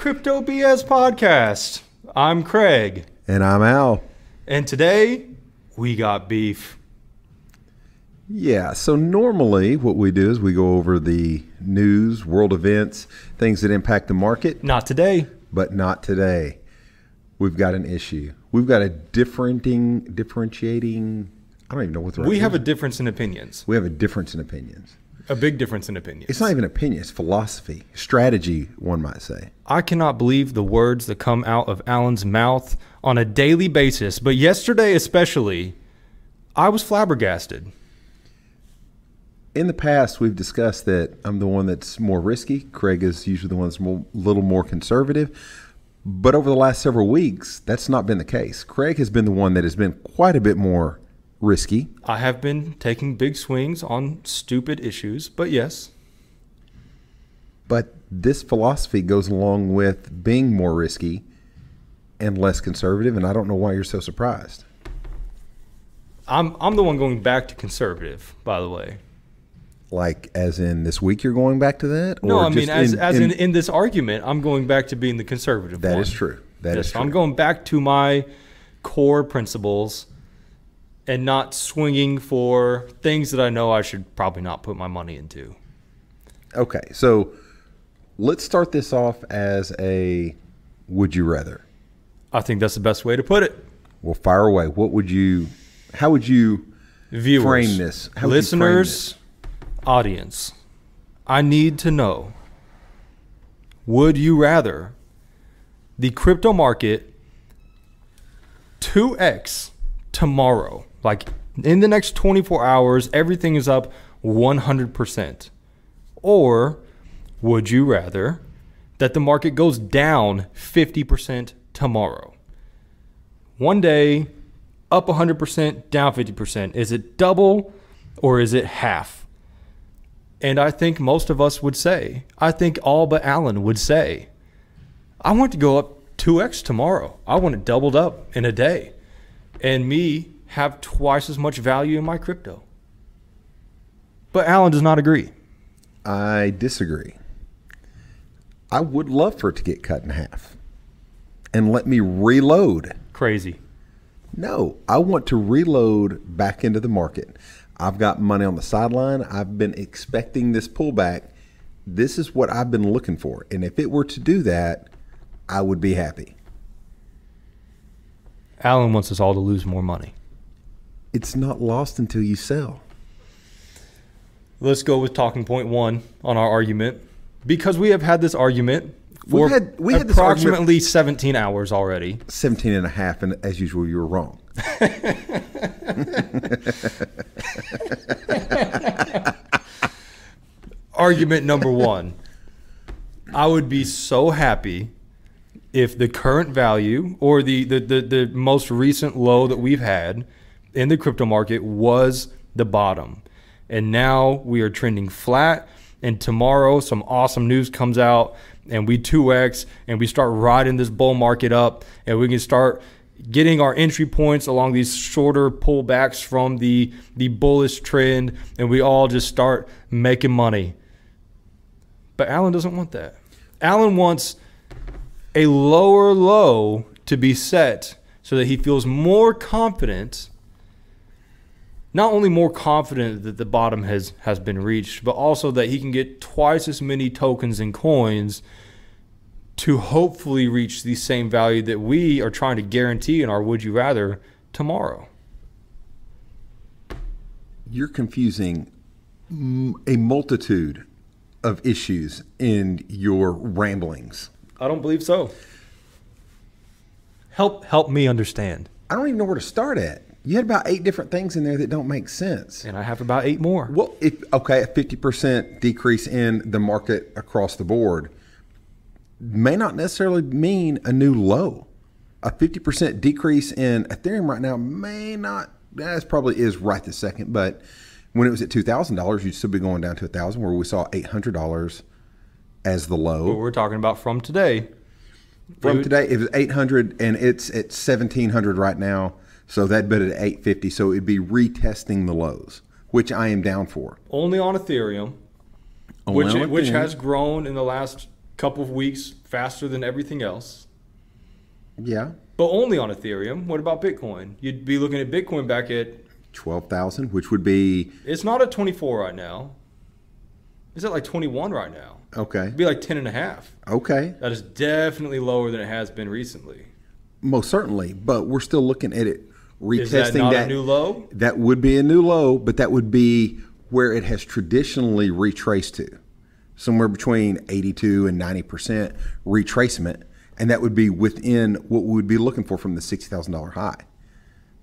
Welcome to the Crypto BS podcast. I'm Craig, And I'm Al. and today we got beef. Yeah, so normally what we do is we go over the news, world events, things that impact the market, Not today. but not today. We've got an issue. We've got a differentiating, differentiating. I don't even know what the right We have a difference in opinions, we have a difference in opinions. A big difference in opinion. It's not even opinion; it's philosophy, strategy. One might say. I cannot believe the words that come out of Alan's mouth on a daily basis, but yesterday especially, I was flabbergasted. In the past, we've discussed that I'm the one that's more risky. Craig is usually the one that's a little more conservative. But over the last several weeks, that's not been the case. Craig has been the one that has been quite a bit more risky. I have been taking big swings on stupid issues, but yes, But this philosophy goes along with being more risky and less conservative. And I don't know why you're so surprised. I'm I'm the one going back to conservative, by the way. Like, as in this week, you're going back to that? No, I mean as as in, in this argument, I'm going back to being the conservative. That one. is true. That Yes, is true. I'm going back to my core principles and not swinging for things that I know I should probably not put my money into. Okay, so let's start this off as a would you rather. I think that's the best way to put it. Well, fire away. What would you? How would you Viewers, frame this? How you frame listeners, audience, I need to know would you rather the crypto market 2x tomorrow? Like in the next 24 hours, everything is up 100%. Or would you rather that the market goes down 50% tomorrow? One day, up 100%, down 50%. Is it double or is it half? And I think most of us would say, I think all but Alan would say, I want to go up 2x tomorrow. I want it doubled up in a day. And me have twice as much value in my crypto. But Alan does not agree. I disagree. I would love for it to get cut in half and let me reload. Crazy. No, I want to reload back into the market. I've got money on the sideline. I've been expecting this pullback. This is what I've been looking for. And if it were to do that, I would be happy. Alan wants us all to lose more money. It's not lost until you sell. Let's go with talking point one on our argument. Because we have had this argument for We've had- we had this argument- approximately 17 hours already. 17 and a half, and as usual, you were wrong. Argument number one I would be so happy if the current value or the, the, the, the most recent low that we've had in the crypto market was the bottom. And now we are trending flat. And tomorrow, some awesome news comes out, and we 2x and we start riding this bull market up, and we can start getting our entry points along these shorter pullbacks from the, the bullish trend, and we all just start making money. But Alan doesn't want that. Alan wants a lower low to be set so that he feels more confident not only more confident that the bottom has has been reached but also that he can get twice as many tokens and coins to hopefully reach the same value that we are trying to guarantee in our would you rather tomorrow You're confusing a multitude of issues in your ramblings. I don't believe so help help me understand I don't even know where to start at. You had about eight different things in there that don't make sense. and i have about eight more Well, if okay, a fifty percent decrease in the market across the board may not necessarily mean a new low. A fifty percent decrease in Ethereum right now may not. That probably is right this second, but when it was at two thousand dollars, you'd still be going down to a thousand, where we saw eight hundred dollars as the low. we're talking about from today From Dude. today, it was eight hundred, and it's at seventeen hundred right now. So that bid at eight fifty. So it'd be retesting the lows, which I am down for. only on ethereum which well, which has grown in the last couple of weeks faster than everything else. Yeah, But only on Ethereum. What about Bitcoin? You'd be looking at Bitcoin back at twelve thousand, which would be it's not at 24 right now. It's at like 21 right now. okay. It'd be like 10 and a half. Okay, That is definitely lower than it has been recently. most certainly, but we're still looking at it retesting Is that not a new low? That would be a new low, but that would be where it has traditionally retraced to, somewhere between 82 and 90 percent retracement, and that would be within what we would be looking for from the sixty thousand dollar high.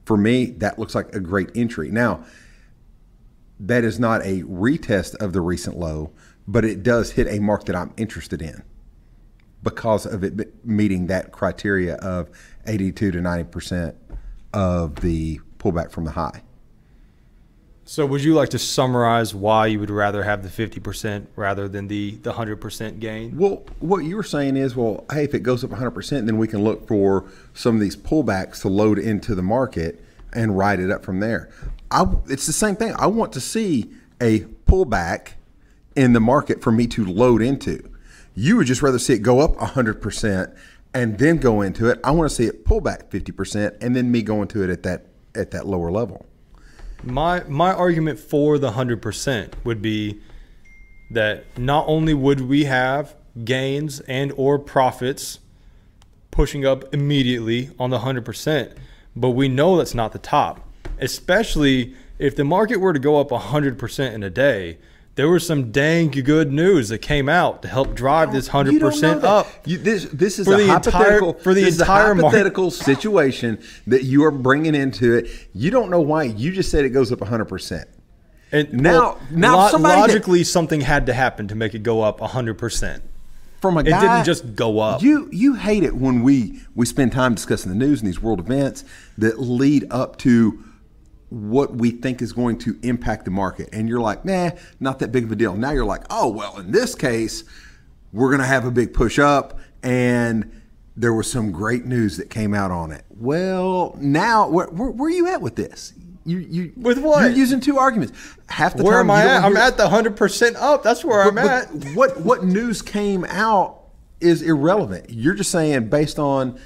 For me, that looks like a great entry. Now, that is not a retest of the recent low, but it does hit a mark that I'm interested in because of it meeting that criteria of 82 to 90 percent of the pullback from the high. So would you like to summarize why you would rather have the 50% rather than the, the 100% gain? Well, what you were saying is, well, hey, if it goes up 100 percent, then we can look for some of these pullbacks to load into the market and ride it up from there. I, it's the same thing. I want to see a pullback in the market for me to load into. You would just rather see it go up 100 percent and then go into it. I want to see it pull back 50 percent and then me go into it at that at that lower level. My my argument for the 100% would be that not only would we have gains and or profits pushing up immediately on the 100%, but we know that's not the top. Especially if the market were to go up 100% in a day, there was some dang good news that came out to help drive this 100% up. You, this this is For a the entire- hypothetical for the entire hypothetical situation that you are bringing into it. You don't know why. You just said it goes up 100. percent And Now- well, now lo- somebody that- logically something had to happen to make it go up 100%. From a It guy, didn't just go up. You you hate it when we we spend time discussing the news and these world events that lead up to what we think is going to impact the market, and you're like, nah, not that big of a deal. Now you're like, oh well, in this case, we're going to have a big push up, and there was some great news that came out on it. Well, now where, where, where are you at with this? You you With what? You're using two arguments. Half the Where time am I at? I'm hear- at the 100% up. That's where I'm but- at. what what news came out is irrelevant. You're just saying based on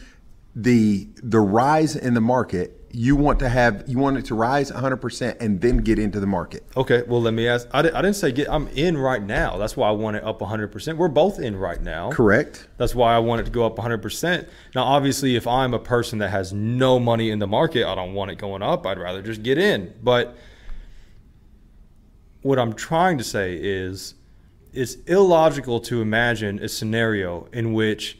the the rise in the market, you want to have you want it to rise 100 percent and then get into the market. Okay, well, let me ask. I, di- I didn't say get. I'm in right now. That's why I want it up 100%. We're both in right now. Correct. That's why I want it to go up 100%. Now, obviously, if I'm a person that has no money in the market, I don't want it going up. I'd rather just get in. But what I'm trying to say is it's illogical to imagine a scenario in which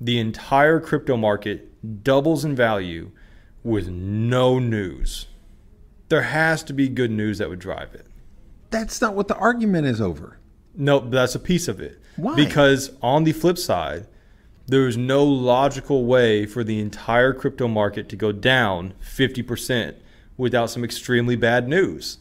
the entire crypto market doubles in value with no news. There has to be good news that would drive it. That's not what the argument is over. No, that's a piece of it. Why? Because on the flip side, there is no logical way for the entire crypto market to go down 50% without some extremely bad news.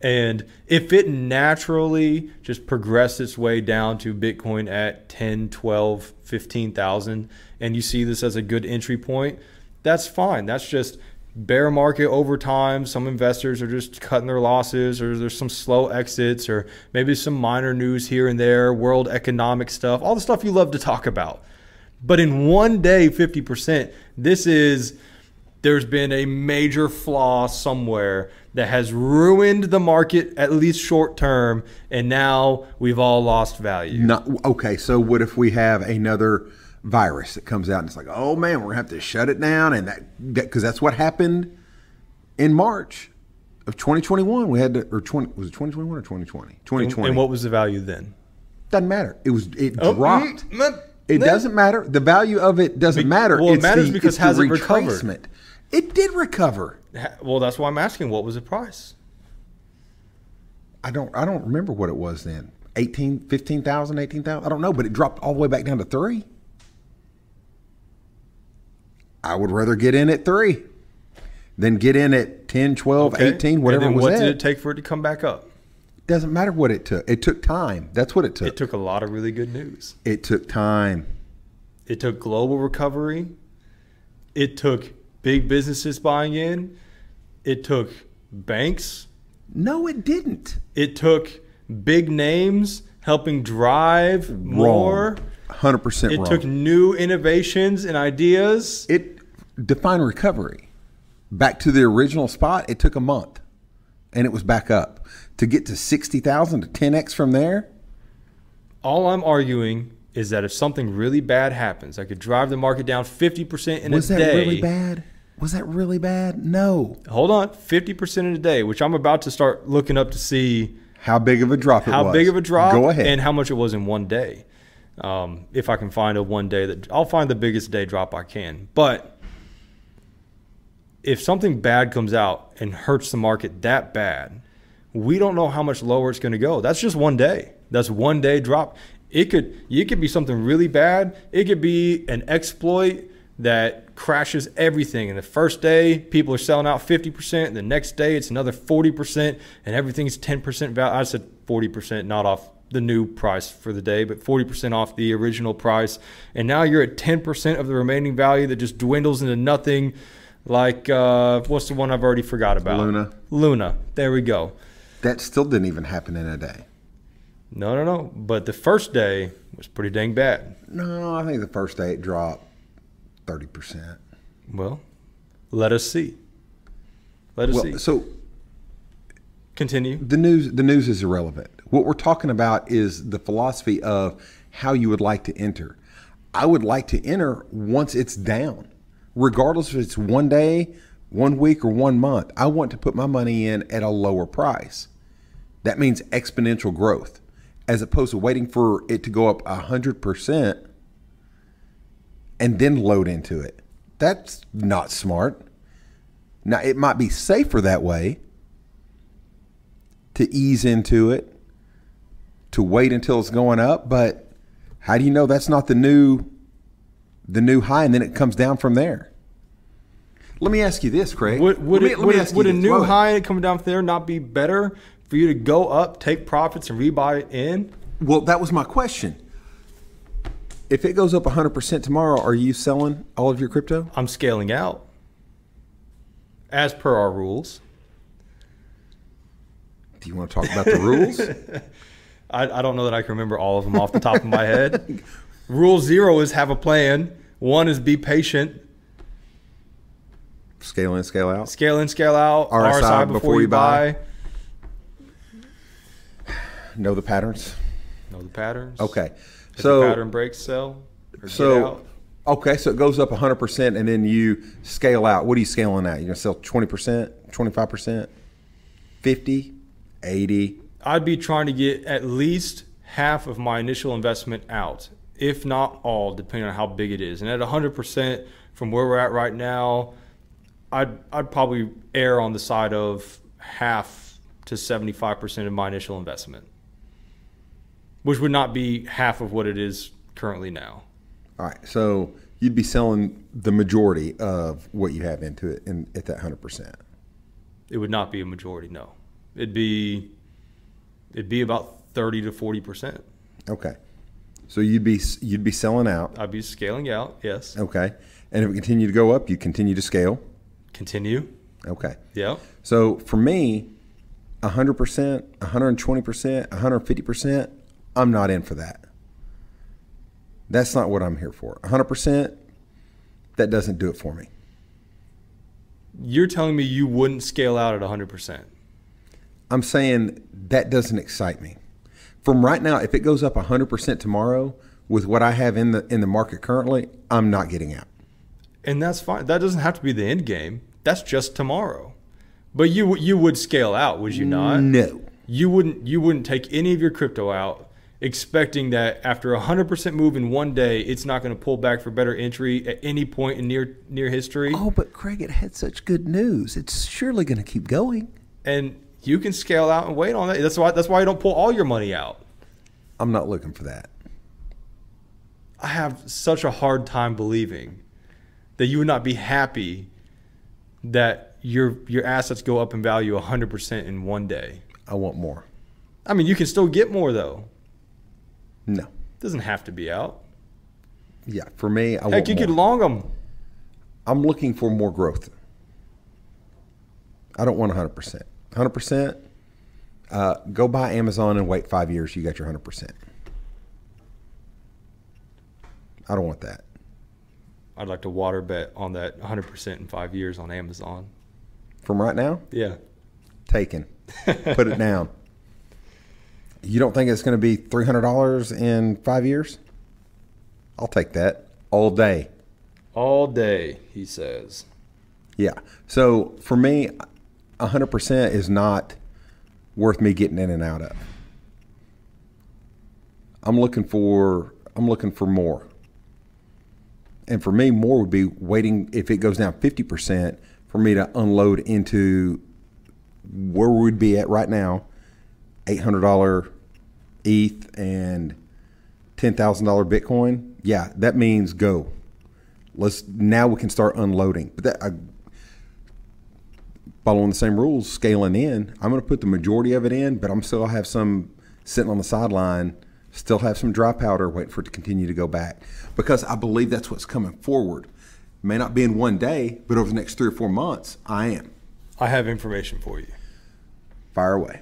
And if it naturally just progressed its way down to Bitcoin at 10, 12, 15,000 and you see this as a good entry point, that's fine. That's just bear market over time. Some investors are just cutting their losses or there's some slow exits or maybe some minor news here and there, world economic stuff, all the stuff you love to talk about. But in one day, 50%, this is there's been a major flaw somewhere that has ruined the market at least short term and now we've all lost value. Not okay. So what if we have another virus that comes out and it's like, oh man, we're gonna have to shut it down, and that because that's what happened in March of 2021. We had to, or 20 was it 2021 or 2020? 2020. And what was the value then? doesn't matter. It was it Oh, dropped. mm, mm, It mm. doesn't matter. The value of it doesn't Be- matter. well, it matters the- because it's has it recovered? It did recover. Well, that's why I'm asking what was the price? I don't I don't remember what it was then. 18, 15,000, 18,000? I don't know, but it dropped all the way back down to 3. I would rather get in at 3 than get in at 10, 12, Okay. 18, whatever and it then was what at. did it take for it to come back up? Doesn't matter what it took. It took time. That's what it took. It took a lot of really good news. it took time. It took global recovery. It took big businesses buying in. It took banks. No, it didn't. It took big names helping drive more. Hundred percent It wrong. took new innovations and ideas. it defined recovery back to the original spot. It took a month, and it was back up to get to sixty thousand to ten x from there. All I'm arguing is that if something really bad happens, I could drive the market down 50% in Was a day. Was that really bad? Was that really bad? No. Hold on, 50% in a day, which I'm about to start looking up to see How big of a drop it was. how big of a drop Go ahead. and how much it was in one day. Um, if I can find a one day that I'll find the biggest day drop I can. But if something bad comes out and hurts the market that bad, we don't know how much lower it's going to go. That's just one day. That's one day drop. It could it could be something really bad. It could be an exploit that crashes everything. And the first day, people are selling out 50%. The next day, it's another 40%, and everything's 10% value. I said 40%, not off the new price for the day, but 40% off the original price. And now you're at 10% of the remaining value that just dwindles into nothing. Like, uh, what's the one I've already forgot about? Luna. Luna. There we go. that still didn't even happen in a day. No, no, no. But the first day was pretty dang bad. No, I think the first day it dropped thirty percent. Well, let us see. Let us see. Well, so Continue. the news the news is irrelevant. What we're talking about is the philosophy of how you would like to enter. I would like to enter once it's down, regardless if it's one day, one week, or one month. I want to put my money in at a lower price. That means exponential growth, as opposed to waiting for it to go up hundred percent and then load into it. That's not smart. Now it might be safer that way to ease into it, to wait until it's going up, but how do you know that's not the new the new high and then it comes down from there? Let me ask you this, Craig. Would, would, me- it, would, ask it, you would a new high coming down from there not be better for you to go up, take profits, and rebuy it in? Well, that was my question. If it goes up 100% tomorrow, are you selling all of your crypto? I'm scaling out as per our rules. Do you want to talk about the rules? I, I don't know that I can remember all of them off the top of my head. Rule zero is have a plan. One is be patient. scale in, scale out. Scale in, scale out. RSI before, you buy. Know the patterns. Know the patterns. Okay. If so pattern breaks, sell. So, out. okay, so it goes up 100% and then you scale out. What are you scaling at? You're going to sell 20%, 25%, 50, 80. I'd be trying to get at least half of my initial investment out, if not all, depending on how big it is. And at 100% from where we're at right now, I'd, I'd probably err on the side of half to 75% of my initial investment, which would not be half of what it is currently now. All right, so you'd be selling the majority of what you have into it in, at that 100%. It would not be a majority, no. It'd be it'd be about 30 to 40%. Okay. So you'd be you'd be selling out. I'd be scaling out, yes. Okay. And if it continued to go up, you continue to scale. Continue. Okay. Yeah. So for me, 100%, 120%, 150%, I'm not in for that. That's not what I'm here for. 100%, that doesn't do it for me. You're telling me you wouldn't scale out at 100%. I'm saying that doesn't excite me. From right now, if it goes up 100% tomorrow with what I have in the in the market currently, I'm not getting out. And that's fine. That doesn't have to be the end game. That's just tomorrow. But you you would scale out, would you not? No. You wouldn't you wouldn't take any of your crypto out expecting that after a 100% move in one day, it's not going to pull back for better entry at any point in near near history. Oh, but Craig, it had such good news. It's surely going to keep going. And you can scale out and wait on that. That's why that's why you don't pull all your money out. I'm not looking for that. I have such a hard time believing that you would not be happy that your your assets go up in value 100% in one day. I want more. I mean, you can still get more though. No. It doesn't have to be out. Yeah, for me, I Heck, you more. could long them. I'm looking for more growth. I don't want 100%. 100%, Uh, go buy Amazon and wait five years. You got your hundred percent. I don't want that. I'd like to water bet on that 100% in five years on Amazon. From right now, Yeah. taken. Put it down. You don't think it's going to be three hundred dollars in five years? I'll take that all day. All day, he says. Yeah. So for me, hundred percent is not worth me getting in and out of. I'm looking for I'm looking for more. And for me, more would be waiting if it goes down fifty percent for me to unload into where we'd be at right now, eight hundred dollar ETH and ten thousand dollar Bitcoin. Yeah, that means go. Let's now we can start unloading. But that I, following the same rules, scaling in. I'm going to put the majority of it in, but I'm still have some sitting on the sideline, still have some dry powder waiting for it to continue to go back because I believe that's what's coming forward. May not be in one day, but over the next three or four months, I am. I have information for you. Fire away.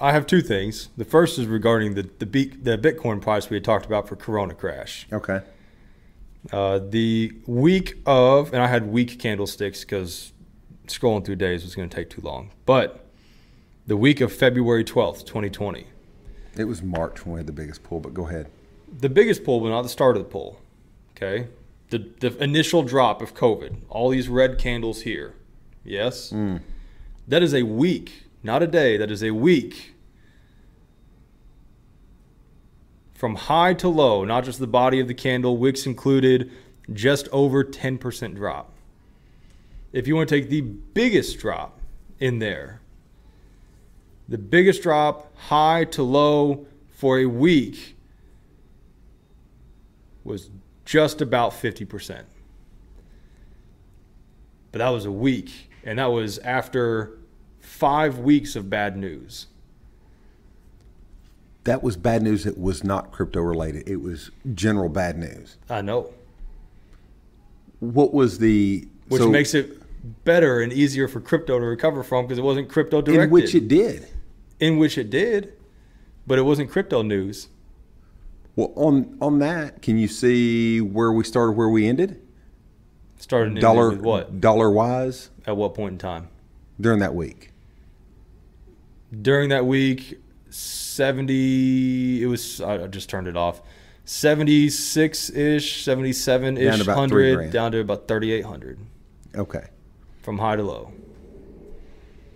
I have two things. The first is regarding the the, Be- the Bitcoin price we had talked about for Corona crash. Okay. Uh, the week of, and I had week candlesticks because scrolling through days was going to take too long. But the week of February 12th, 2020, It was March when we had the biggest pull, but go ahead. the biggest pull, but not the start of the pull. Okay. The, the initial drop of COVID, all these red candles here. Yes. Mm. That is a week, not a day. That is a week. From high to low, not just the body of the candle, wicks included, just over 10% drop. If you want to take the biggest drop in there, the biggest drop, high to low, for a week was just about 50%. But that was a week, and that was after five weeks of bad news. That was bad news that was not crypto related. It was general bad news. I know, What was the which so- makes it better and easier for crypto to recover from because it wasn't crypto directed. in which it did? in which it did, but it wasn't crypto news. Well, on on that, can you see where we started, where we ended? Started Dollar what? dollar wise At what point in time? during that week. during that week 70 it was i just turned it off 76-ish 77-ish Down to about three 100 down to about 3800 Okay. From high to low.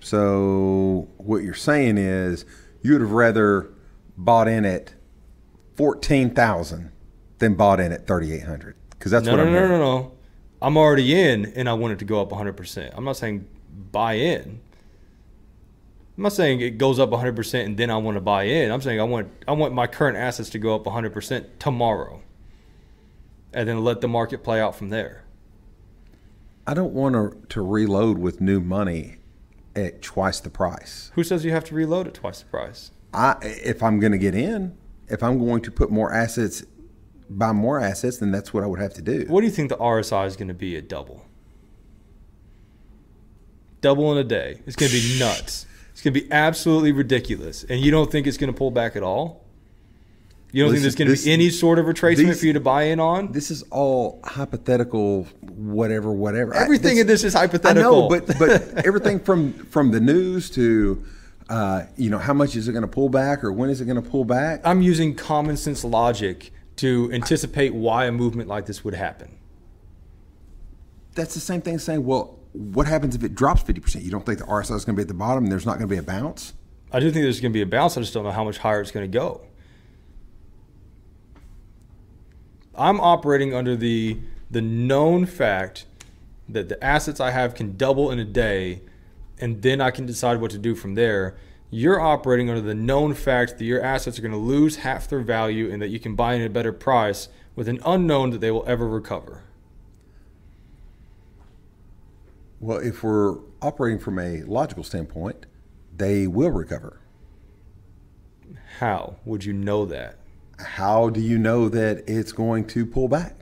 So what you're saying is you would have rather bought in at fourteen thousand than bought in at thirty eight hundred. Because that's no what no I'm no no hearing. no. I'm already in and i want it to go up 100% i'm not saying buy in. I'm not saying it goes up 100% and then i want to buy in. I'm saying i want i want my current assets to go up 100% tomorrow and then let the market play out from there I don't want to, to reload with new money at twice the price. who says you have to reload at twice the price I if I'm going to get in, if I'm going to put more assets, buy more assets, then that's what I would have to do. What do you think the RSI is going to be at double? Double in a day. It's going to be nuts. It's going to be absolutely ridiculous. And you don't think it's going to pull back at all? You don't think there's going to be any sort of retracement these- for you to buy in on? This is all hypothetical, whatever, whatever. I- Everything this- in this is hypothetical. I know, but but everything from from the news to, uh, you know, how much is it going to pull back or when is it going to pull back? I'm using common sense logic to anticipate why a movement like this would happen. That's the same thing as saying, well, what happens if it drops fifty percent? You don't think the RSI is going to be at the bottom and there's not going to be a bounce? I do think there's going to be a bounce. I just don't know how much higher it's going to go. I'm operating under the the known fact that the assets I have can double in a day, and then I can decide what to do from there. You're operating under the known fact that your assets are going to lose half their value and that you can buy in at a better price with an unknown that they will ever recover. Well, if we're operating from a logical standpoint, they will recover. How would you know that? How do you know that it's going to pull back?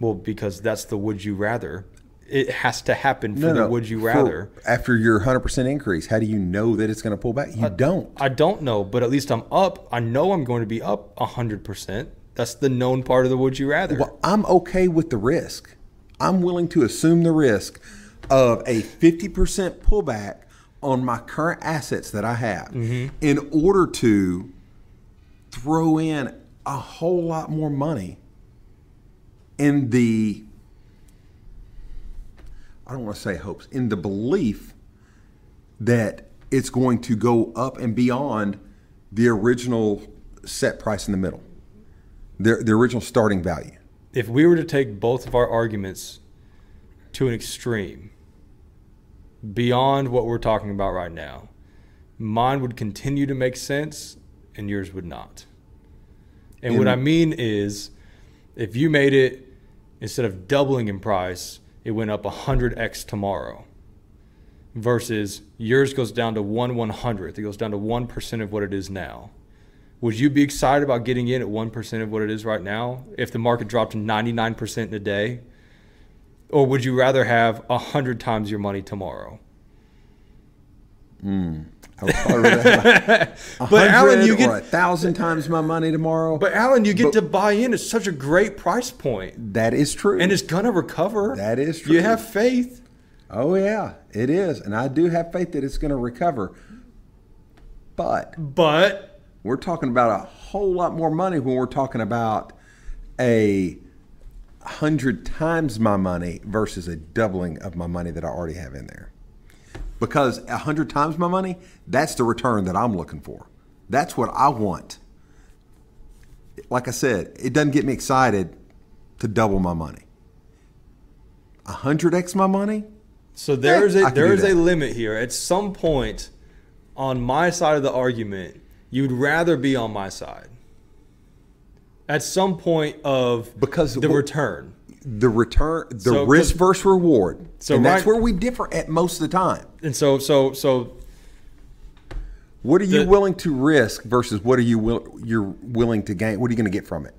Well, because that's the would you rather. it has to happen for No, the would you rather. after your 100% increase, how do you know that it's going to pull back? You don't. I don't know, but at least I'm up. I know I'm going to be up 100%. That's the known part of the would you rather. Well, I'm okay with the risk. I'm willing to assume the risk of a 50% pullback on my current assets that I have Mm-hmm. in order to throw in a whole lot more money in the I don't want to say hopes, in the belief that it's going to go up and beyond the original set price in the middle, the, the original starting value. if we were to take both of our arguments to an extreme beyond what we're talking about right now, mine would continue to make sense and yours would not. And what I mean is if you made it instead of doubling in price, it went up 100x tomorrow versus yours goes down to 1 100th. It goes down to 1% of what it is now. Would you be excited about getting in at 1% of what it is right now if the market dropped 99% in a day? Or would you rather have 100 times your money tomorrow? I would probably rather have a But, Alan, you get- a thousand times my money tomorrow. But Alan, you get But- to buy in at such a great price point, that is true. and it's gonna recover. That is true. You have faith. oh yeah, it is, and I do have faith that it's going to recover. But But we're talking about a whole lot more money when we're talking about a hundred times my money versus a doubling of my money that I already have in there. Because a hundred times my money, that's the return that I'm looking for. That's what I want. Like I said, it doesn't get me excited to double my money. A hundred x my money, so there's eh, I a there's a limit here. At some point, on my side of the argument, you'd rather be on my side. At some point of Because the return. the return, the So, risk versus reward, So and that's where we differ at most of the time. And so so so What are you The- willing to risk versus what are you will, you're willing to gain? What are you going to get from it?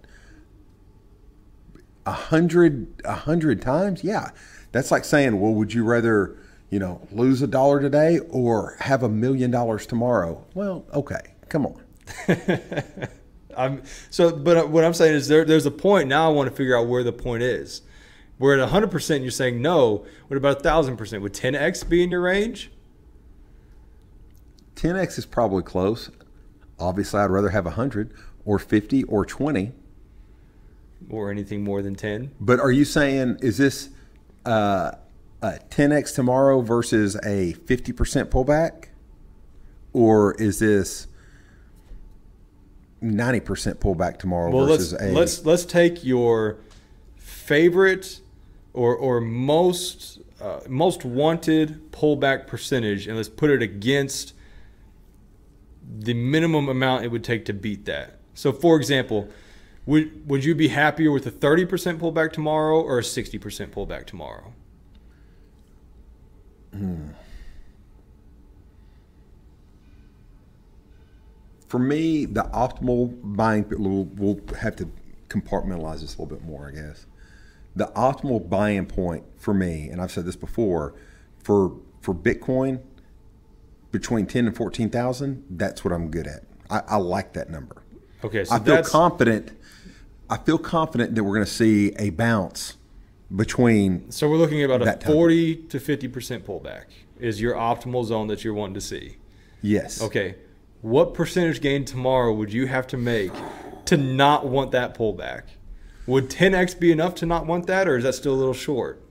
A hundred, a hundred times, yeah. That's like saying, well, would you rather, you know, lose a dollar today or have a million dollars tomorrow? Well, okay, come on. I'm so, but what I'm saying is there, there's a point now. I want to figure out where the point is. We're at 100. percent You're saying no. What about a thousand percent? Would 10x be in your range? 10x is probably close. Obviously, I'd rather have a hundred or fifty or twenty. or anything more than 10. But are you saying is this uh, a 10x tomorrow versus a 50% pullback, or is this 90% pullback tomorrow Well, let's versus a? let's let's take your favorite or or most uh, most wanted pullback percentage and let's put it against the minimum amount it would take to beat that. So, for example, would would you be happier with a 30% pullback tomorrow or a 60% pullback tomorrow? For me, the optimal buying. We'll, we'll have to compartmentalize this a little bit more, I guess. The optimal buying point for me, and I've said this before, for for Bitcoin, between ten and fourteen thousand, that's what I'm good at. I, I like that number. Okay, so I feel that's confident. I feel confident that we're going to see a bounce between. so we're looking at about a that time. 40 to 50% pullback is your optimal zone that you're wanting to see. Yes. Okay, what percentage gain tomorrow would you have to make to not want that pullback? Would 10x be enough to not want that, or is that still a little short?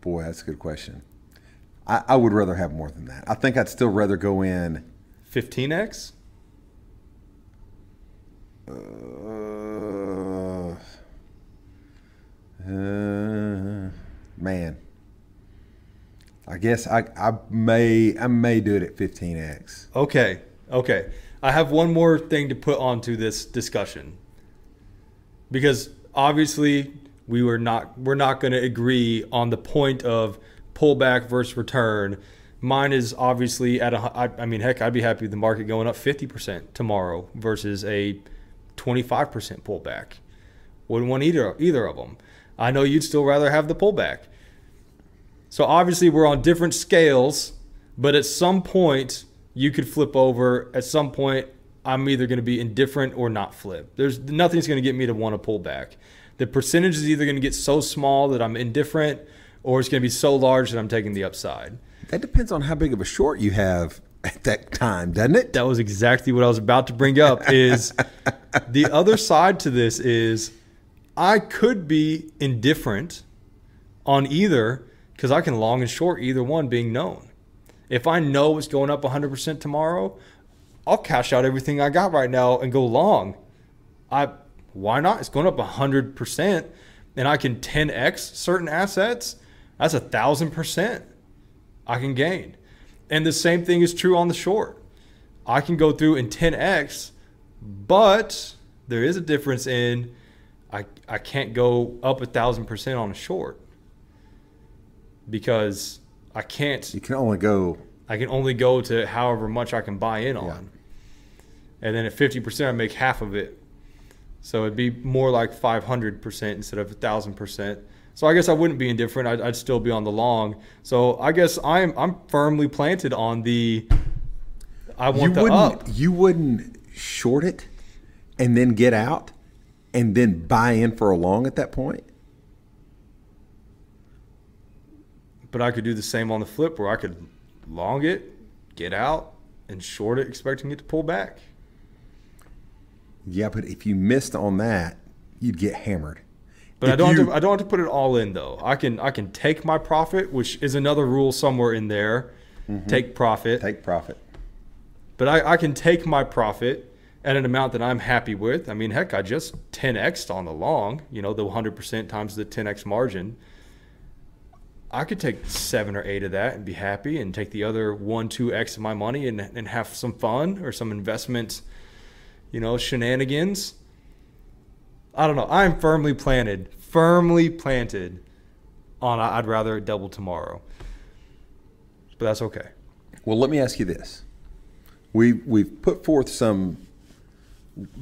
Boy, that's a good question. I, I would rather have more than that. I think I'd still rather go in. 15x? Uh, uh, man, I guess I, I may I may do it at 15x. Okay, okay. I have one more thing to put onto this discussion because obviously we were not we're not going to agree on the point of pullback versus return. Mine is obviously at a. I, I mean, heck, I'd be happy with the market going up fifty percent tomorrow versus a 25% pullback. Wouldn't want either either of them. I know you'd still rather have the pullback. So obviously we're on different scales, but at some point you could flip over. At some point I'm either going to be indifferent or not flip. There's nothing's going to get me to want to pull back. The percentage is either going to get so small that I'm indifferent or it's going to be so large that I'm taking the upside. That depends on how big of a short you have at that time, doesn't it? That was exactly what I was about to bring up is the other side to this is I could be indifferent on either because I can long and short either one being known. If I know it's going up 100% tomorrow, I'll cash out everything I got right now and go long. I why not? It's going up 100% and I can 10x certain assets. That's a thousand percent I can gain. And the same thing is true on the short. I can go through in 10x, but there is a difference in I, I can't go up a thousand percent on a short because I can't. You can only go. I can only go to however much I can buy in on. Yeah. And then at 50%, I make half of it. So it'd be more like 500% instead of 1,000%. So I guess I wouldn't be indifferent. I'd, I'd, still be on the long. So I guess I'm I'm firmly planted on the. I want you the up. You wouldn't short it, and then get out, and then buy in for a long at that point. But I could do the same on the flip, where I could long it, get out, and short it, expecting it to pull back. Yeah, but if you missed on that, you'd get hammered. But if I don't. You, have to, I don't have to put it all in though. I can. I can take my profit, which is another rule somewhere in there. Mm-hmm. Take profit. Take profit. But I, I can take my profit at an amount that I'm happy with. I mean, heck, I just 10x on the long. You know, the 100% times the 10x margin. I could take seven or eight of that and be happy, and take the other one, two x of my money and and have some fun or some investment, you know, shenanigans I don't know. I'm firmly planted, firmly planted on I'd rather double tomorrow. But that's okay. Well, let me ask you this. We we've put forth some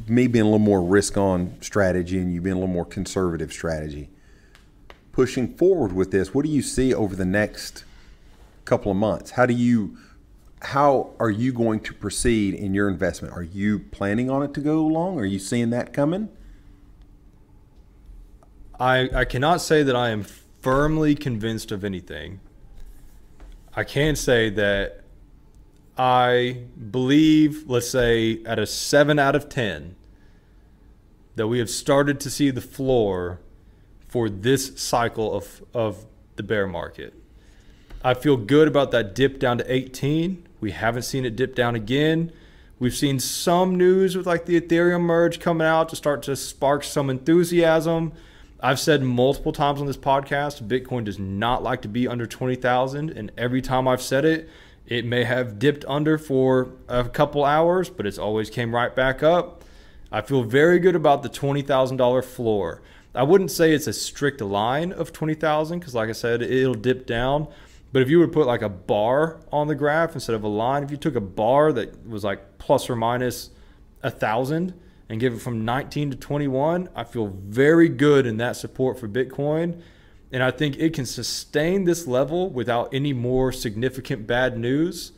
me being a little more risk on strategy and you being a little more conservative strategy. Pushing forward with this, what do you see over the next couple of months? How do you how are you going to proceed in your investment? Are you planning on it to go long? Are you seeing that coming? I, I cannot say that I am firmly convinced of anything. I can say that I believe, let's say, at a 7 out of 10, that we have started to see the floor for this cycle of, of the bear market. I feel good about that dip down to 18. We haven't seen it dip down again. We've seen some news with like the Ethereum merge coming out to start to spark some enthusiasm. I've said multiple times on this podcast, Bitcoin does not like to be under 20,000. And every time I've said it, it may have dipped under for a couple hours, but it's always came right back up. I feel very good about the $20,000 floor. I wouldn't say it's a strict line of 20,000 because, like I said, it'll dip down. But if you would put like a bar on the graph instead of a line, if you took a bar that was like plus or minus a thousand, and give it from 19 to 21, I feel very good in that support for Bitcoin. And I think it can sustain this level without any more significant bad news,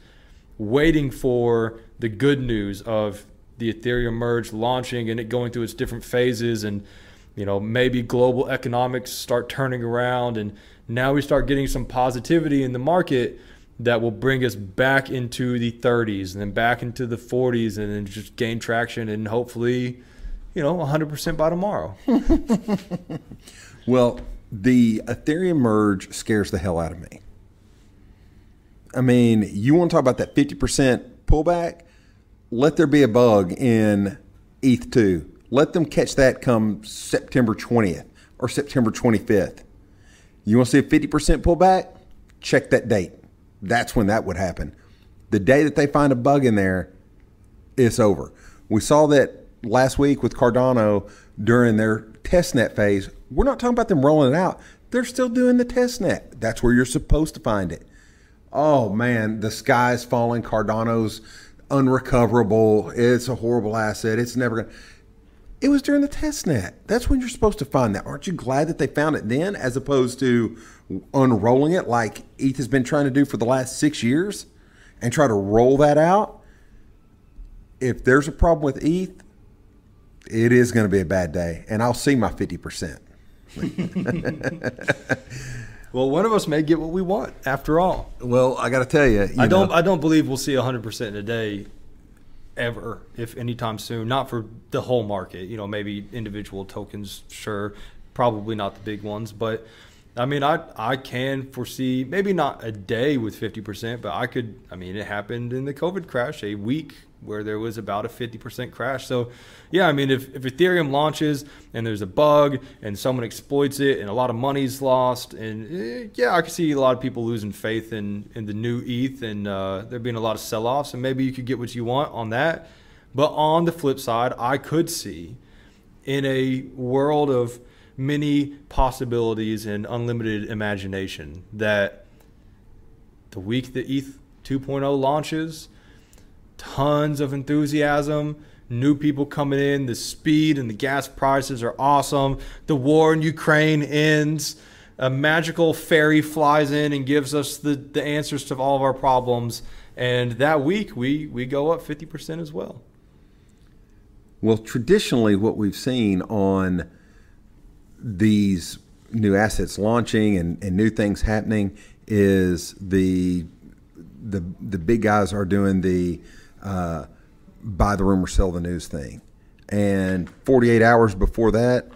waiting for the good news of the Ethereum merge launching and it going through its different phases and you know maybe global economics start turning around and now we start getting some positivity in the market that will bring us back into the 30s and then back into the 40s and then just gain traction and hopefully, you know, 100% by tomorrow. well, the Ethereum merge scares the hell out of me. I mean, you want to talk about that 50% pullback? Let there be a bug in ETH2. Let them catch that come September 20th or September 25th. You want to see a 50% pullback? Check that date that's when that would happen. The day that they find a bug in there, it's over. We saw that last week with Cardano during their testnet phase. We're not talking about them rolling it out. They're still doing the testnet. That's where you're supposed to find it. Oh man, the sky's falling. Cardano's unrecoverable. It's a horrible asset. It's never going to. It was during the test net. That's when you're supposed to find that. Aren't you glad that they found it then as opposed to unrolling it like ETH has been trying to do for the last six years and try to roll that out? If there's a problem with ETH, it is going to be a bad day. And I'll see my 50%. Well, one of us may get what we want after all. Well, I got to tell you, you I don't. know, I don't believe we'll see 100 percent in a day, ever, if anytime soon. Not for the whole market. You know, maybe individual tokens, sure. Probably not the big ones, but I mean, I I can foresee maybe not a day with 50 percent, but I could. I mean, it happened in the COVID crash, a week where there was about a 50% crash. So, yeah, I mean, if, if Ethereum launches and there's a bug and someone exploits it and a lot of money's lost, and eh, yeah, I could see a lot of people losing faith in, in the new ETH and uh, there being a lot of sell offs, and maybe you could get what you want on that. But on the flip side, I could see in a world of many possibilities and unlimited imagination that the week that ETH 2.0 launches, tons of enthusiasm, new people coming in, the speed and the gas prices are awesome. The war in Ukraine ends. A magical fairy flies in and gives us the, the answers to all of our problems. And that week, we, we go up 50% as well. Well, traditionally, what we've seen on these new assets launching and, and new things happening is the the the big guys are doing the uh, buy the rumor, sell the news thing, and 48 hours before that,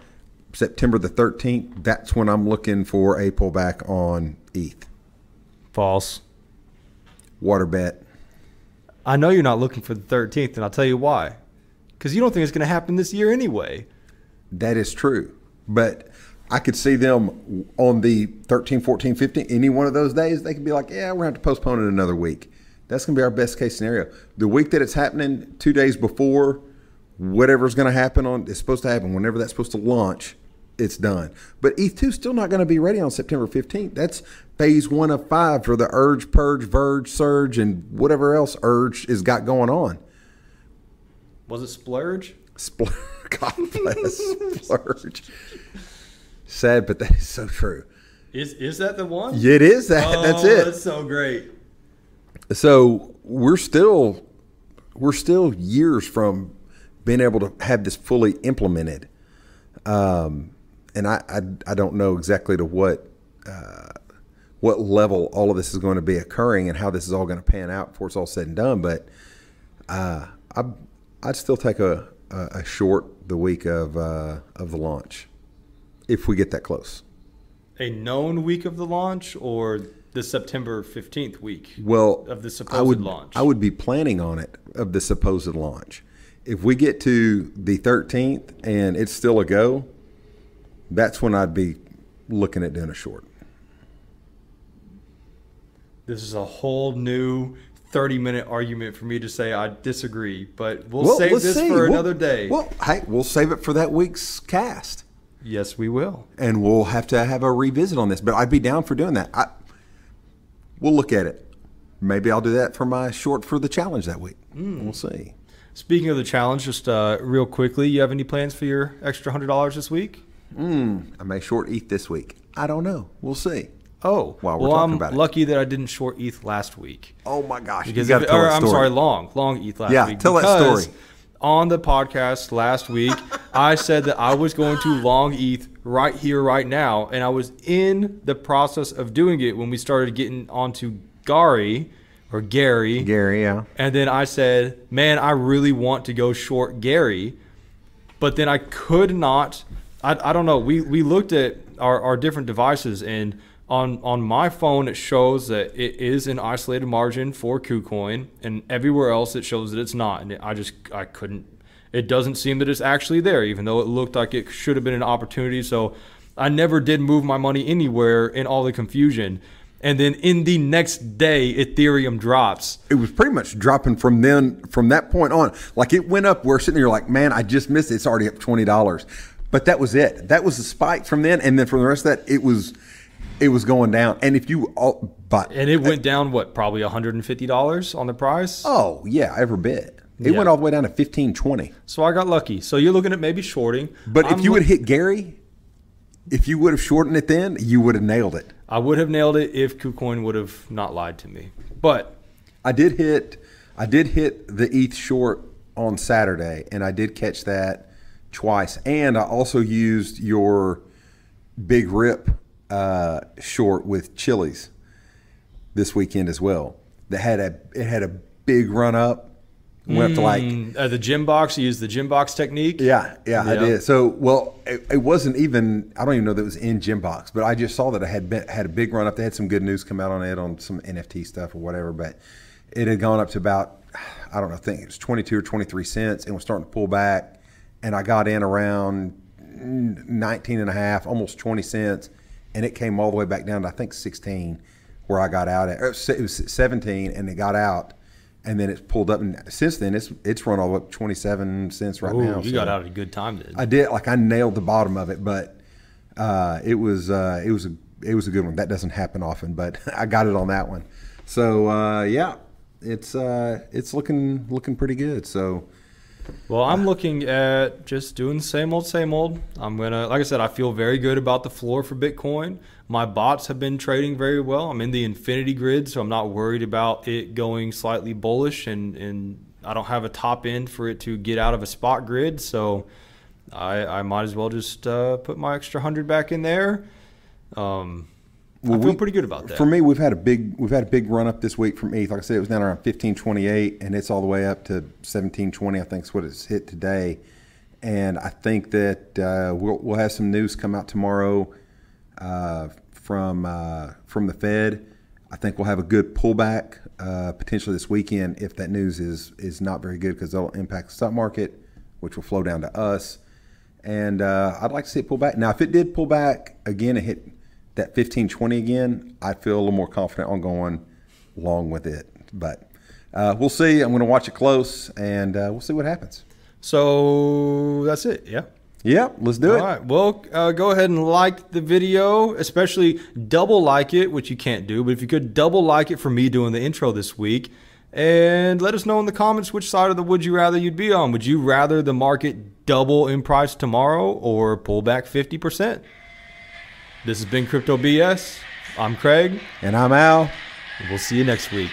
September the 13th, that's when I'm looking for a pullback on ETH. False. Water bet. I know you're not looking for the 13th, and I'll tell you why. Because you don't think it's going to happen this year anyway. That is true. But I could see them on the 13, 14, 15, any one of those days, they could be like, yeah, we're going to have to postpone it another week. That's going to be our best case scenario. The week that it's happening, two days before, whatever's going to happen on, it's supposed to happen, whenever that's supposed to launch, it's done. But ETH2 is still not going to be ready on September 15th. That's phase one of five for the Merge, Purge, Verge, Surge, and whatever else Urge is got going on. Was it Splurge? Splurge. God bless. Splurge. Sad, but that is so true. Is is that the one? It is that. Oh, that's it. That's so great. So we're still we're still years from being able to have this fully implemented. Um, and I, I I don't know exactly to what uh, what level all of this is going to be occurring and how this is all going to pan out before it's all said and done. But uh, I I'd still take a, a, a short the week of uh, of the launch if we get that close. A known week of the launch or the September 15th week Well, of the supposed I would, launch? I would be planning on it of the supposed launch. If we get to the 13th and it's still a go, that's when I'd be looking at doing a short. This is a whole new 30 minute argument for me to say I disagree, but we'll, Well, save this see. for We'll- another day. Well, hey, we'll save it for that week's cast, yes, we will. and we'll have to have a revisit on this. But I'd be down for doing that. I, we'll look at it. Maybe I'll do that for my short for the challenge that week. Hmm. We'll see. Speaking of the challenge, just uh, real quickly, you have any plans for your extra hundred dollars this week? I may short ETH this week. I don't know. We'll see. Oh, While we're well, talking I'm about it. lucky that I didn't short ETH last week. Oh my gosh! Because you got to if- tell or, I'm sorry, long, long ETH last Yeah, week. tell that story. On the podcast last week, I said that I was going to long ETH right here, right now, and I was in the process of doing it when we started getting onto Gary or Gary. Gary, yeah. And then I said, man, I really want to go short Gary. But then I could not. I, I don't know. We, we looked at our, our different devices, and on, on my phone, it shows that it is an isolated margin for KuCoin, and everywhere else, it shows that it's not. And I just, I couldn't. It doesn't seem that it's actually there, even though it looked like it should have been an opportunity. So I never did move my money anywhere in all the confusion. And then in the next day, Ethereum drops. It was pretty much dropping from then, from that point on. Like it went up. We're sitting there like, man, I just missed it. It's already up twenty dollars. But that was it. That was the spike from then, and then from the rest of that, it was, it was going down. And if you, all, but And it went down what, probably $150 on the price? oh yeah, every bit. It Yeah. went all the way down to fifteen twenty. So I got lucky. So you're looking at maybe shorting. But I'm if you would hit Gary, if you would have shortened it then, you would have nailed it. I would have nailed it if KuCoin would have not lied to me. But I did hit I did hit the ETH short on Saturday and I did catch that twice. And I also used your big rip uh, short with Chiliz this weekend as well. That had a it had a big run up. Went up to like mm, uh, the gym box, you use the gym box technique. yeah, yeah, I did. So, well, it, it wasn't even. I don't even know that it was in Gym Box, but I just saw that I had been, had a big run up. They had some good news come out on it on some NFT stuff or whatever, but it had gone up to about I don't know. I think it was twenty two or twenty three cents, and was starting to pull back. And I got in around 19 and a half, almost twenty cents, and it came all the way back down to I think sixteen, where I got out at. It was seventeen, and it got out. And then it's pulled up, and since then it's it's run all up twenty seven cents right Ooh, now. you so- got out at a good time then. I did like I nailed the bottom of it, but uh, it was uh, it was a it was a good one. That doesn't happen often, but I got it on that one. So uh, yeah, it's uh, it's looking looking pretty good. So Well, I'm looking at just doing the same old, same old. I'm gonna, like I said, I feel very good about the floor for Bitcoin. My bots have been trading very well. I'm in the infinity grid, so I'm not worried about it going slightly bullish, and and I don't have a top end for it to get out of a spot grid. So I I might as well just uh, put my extra hundred back in there. Um, Well, I feel we- pretty good about that. for me, we've had a big we've had a big run up this week from ETH. Like I said, it was down around fifteen twenty eight, and it's all the way up to seventeen twenty. I think is what it's hit today. And I think that uh, we'll we'll have some news come out tomorrow uh, from uh, from the Fed. I think we'll have a good pullback uh, potentially this weekend if that news is is not very good because that'll impact the stock market, which will flow down to us. And uh, I'd like to see it pull back. Now, if it did pull back again and hit that 1520 again, I feel a little more confident on going long with it. But uh, we'll see. I'm going to watch it close and uh, we'll see what happens. so that's it. Yeah. Yeah, let's do All it. right. Well, uh, go ahead and like the video, especially double like it, which you can't do, but if you could double like it for me doing the intro this week. And let us know in the comments which side of the would you rather you'd be on. Would you rather the market double in price tomorrow or pull back 50%? This has been Crypto BS. I'm Craig. And I'm Al. We'll see you next week.